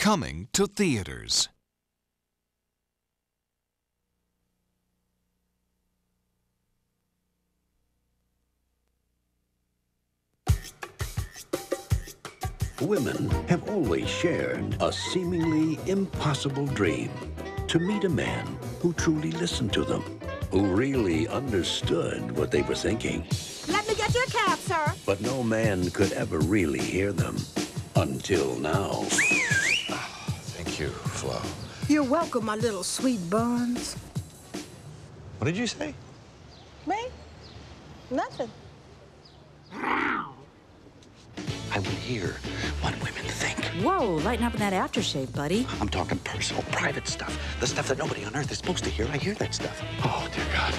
Coming to theaters. Women have always shared a seemingly impossible dream to meet a man who truly listened to them, who really understood what they were thinking. Let me get your cab, sir. But no man could ever really hear them until now. Thank you, Flo. You're welcome, my little sweet buns. What did you say? Me? Nothing. I will hear what women think. Whoa, lighten up in that aftershave, buddy. I'm talking personal, private stuff. The stuff that nobody on earth is supposed to hear. I hear that stuff. Oh, dear God.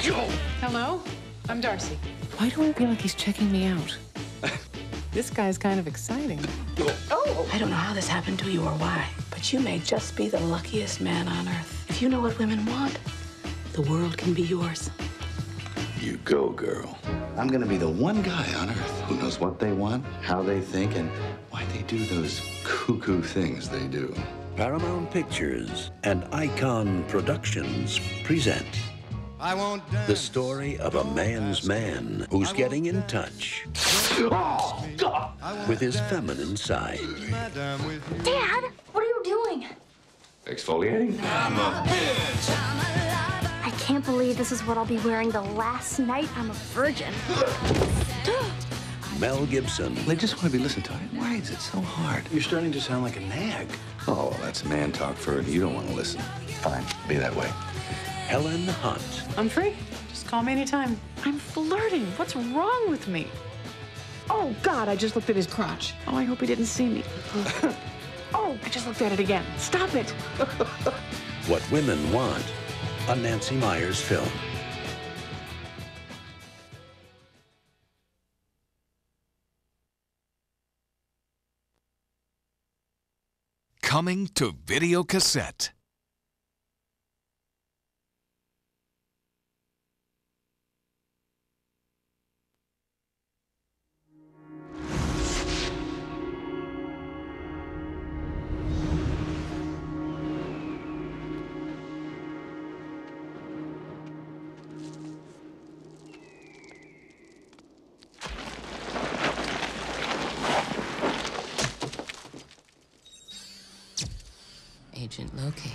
Joe! Hello, I'm Darcy. Why do I feel like he's checking me out? this guy's kind of exciting. Oh! I don't know how this happened to you or why, but you may just be the luckiest man on earth. If you know what women want, the world can be yours. You go, girl. I'm gonna be the one guy on earth who knows what they want, how they think, and why they do those cuckoo things they do. Paramount Pictures and Icon Productions present the story of a man's man who's getting in touch oh, with his feminine side. Dad, what are you doing? Exfoliating? I can't believe this is what I'll be wearing the last night I'm a virgin. Mel Gibson They just want to be listened to. Why is it so hard? You're starting to sound like a nag. Oh, that's man talk for you don't want to listen. Fine, be that way. Helen Hunt, I'm free. Just call me anytime. I'm flirting. What's wrong with me? Oh, God, I just looked at his crotch. Oh, I hope he didn't see me. oh, I just looked at it again. Stop it. What Women Want, a Nancy Meyers film. Coming to video cassette. Agent located.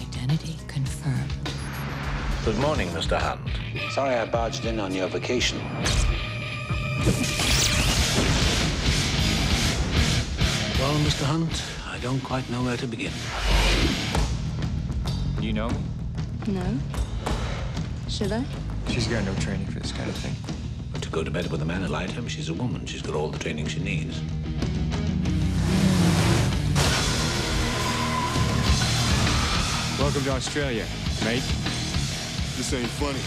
Identity confirmed. Good morning, Mr. Hunt. Sorry I barged in on your vacation. Well, Mr. Hunt, I don't quite know where to begin. You know me? No. Should I? She's got no training for this kind of thing. To go to bed with a man like him, she's a woman. She's got all the training she needs. Welcome to Australia, mate. This ain't funny.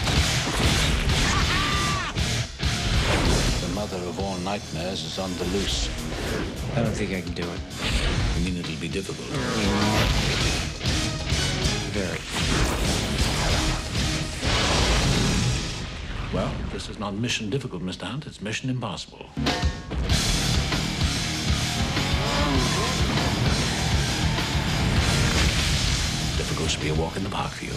The mother of all nightmares is on the loose. I don't think I can do it. I mean, it'll be difficult. Very. Well, this is not mission difficult, Mr. Hunt. It's mission impossible. Difficult should be a walk in the park for you.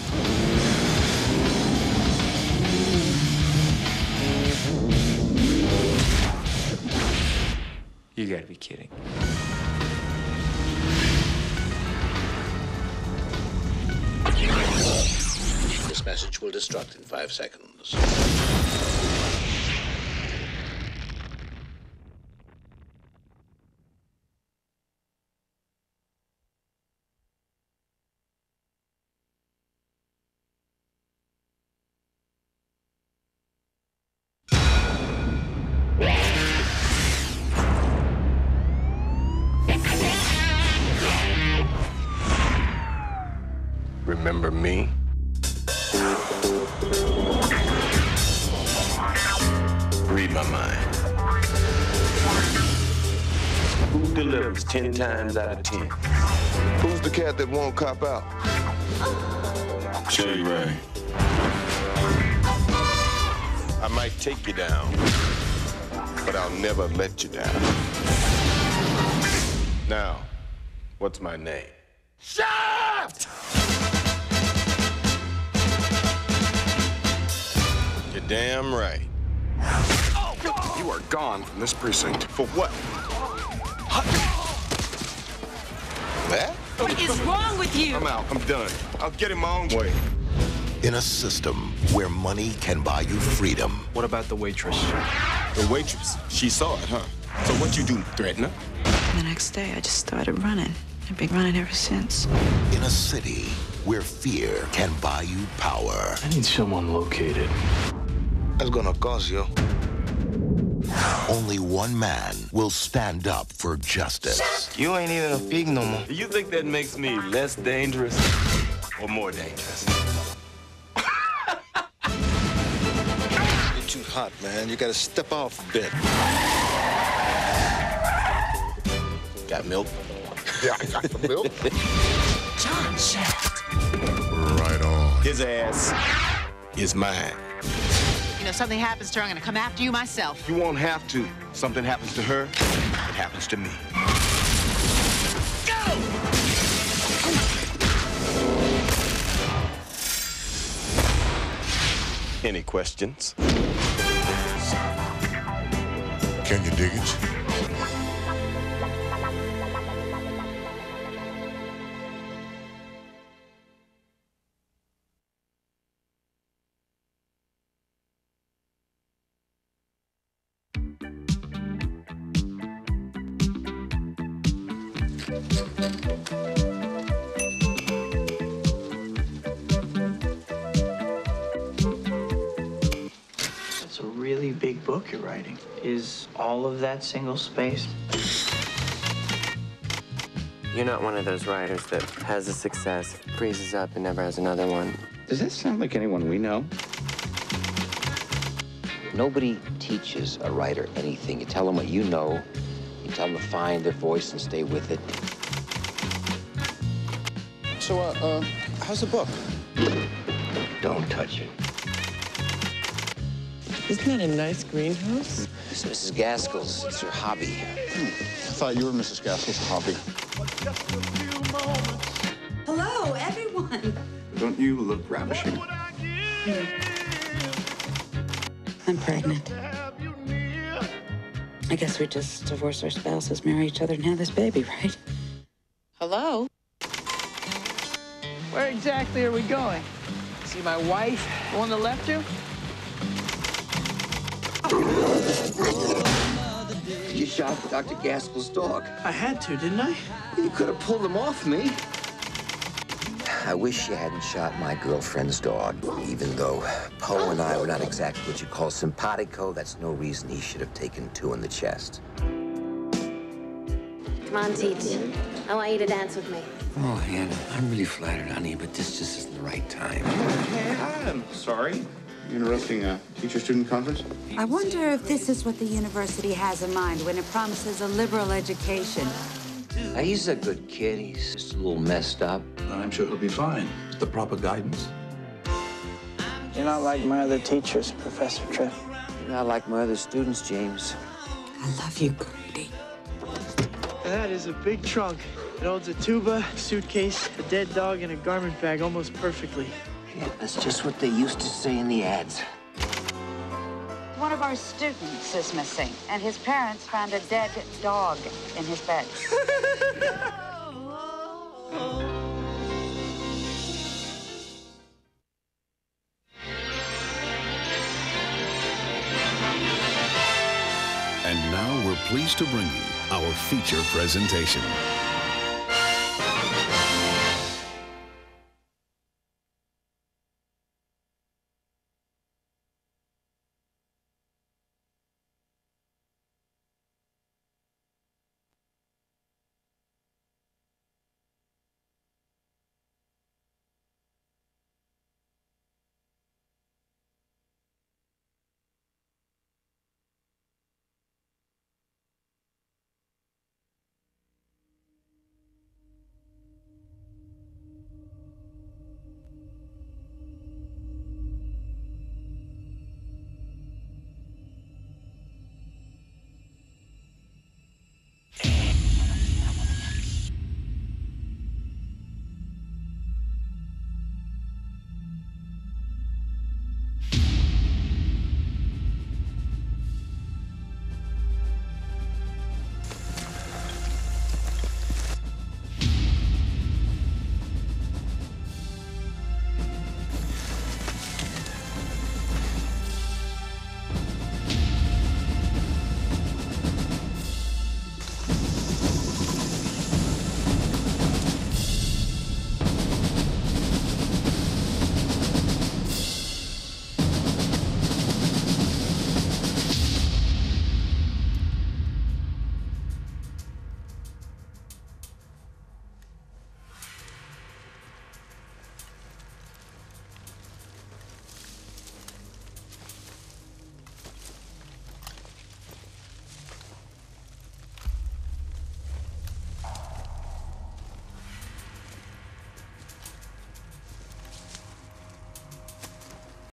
You gotta be kidding. This message will destruct in five seconds. Remember me? Read my mind. Who delivers ten times out of ten? Who's the cat that won't cop out? J. Ray. I might take you down, but I'll never let you down. Now, what's my name? Shaft! Damn right. You are gone from this precinct. For what? That? What is wrong with you? I'm out. I'm done. I'll get in my own way. In a system where money can buy you freedom. What about the waitress? The waitress, she saw it, huh? So what you do, threaten her? The next day, I just started running. I've been running ever since. In a city where fear can buy you power. I need someone located. That's gonna cost you. Only one man will stand up for justice. You ain't even a pig no more. Do you think that makes me less dangerous or more dangerous? You're too hot, man. You gotta step off a bit. Got milk? Yeah, I got the milk. John Shaft. right on. His ass is mine. You know, something happens to her, I'm gonna come after you myself. You won't have to. Something happens to her, it happens to me. Go! Any questions? Can you dig it? It's a really big book you're writing. Is all of that single space? You're not one of those writers that has a success, freezes up, and never has another one. Does that sound like anyone we know? Nobody teaches a writer anything. You tell them what you know, you tell them to find their voice and stay with it. So, uh, uh, how's the book? Don't touch it. Isn't that a nice greenhouse? It's Mrs. Gaskell's. It's her hobby. Hmm. I thought you were Mrs. Gaskell's hobby. Hello, everyone. Don't you look ravishing? I'm pregnant. I guess we just divorce our spouses, marry each other, and have this baby, right? Where exactly are we going? See my wife, on the one that left you? You shot Dr. Gaskell's dog. I had to, didn't I? You could have pulled him off me. I wish you hadn't shot my girlfriend's dog. Even though Poe and I were not exactly what you call simpatico, that's no reason he should have taken two in the chest. Come on, Teach. I want you to dance with me. Oh, Hannah, I'm really flattered, honey, but this just isn't the right time. Hey, I'm sorry. You Interrupting uh, a teacher-student conference? I wonder if this is what the university has in mind when it promises a liberal education. Now, he's a good kid. He's just a little messed up. I'm sure he'll be fine. The proper guidance. You're not like my other teachers, Professor Tripp. You're not like my other students, James. I love you, Grady. That is a big trunk. It holds a tuba, suitcase, a dead dog, and a garment bag almost perfectly. Yeah, that's just what they used to say in the ads. One of our students is missing, and his parents found a dead dog in his bed. And now we're pleased to bring you our feature presentation.